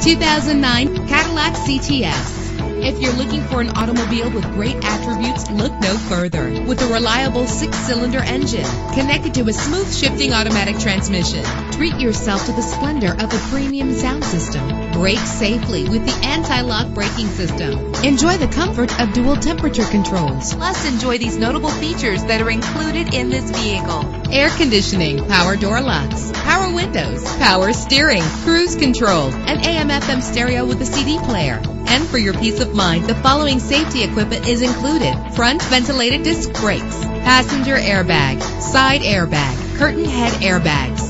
2009 Cadillac CTS. If you're looking for an automobile with great attributes, look no further. With a reliable six-cylinder engine connected to a smooth shifting automatic transmission, treat yourself to the splendor of a premium sound system. Brake safely with the anti-lock braking system. Enjoy the comfort of dual temperature controls. Plus, enjoy these notable features that are included in this vehicle. Air conditioning, power door locks, power windows, power steering, cruise control, an AM FM stereo with a CD player. And for your peace of mind, the following safety equipment is included. Front ventilated disc brakes, passenger airbag, side airbag, curtain head airbags,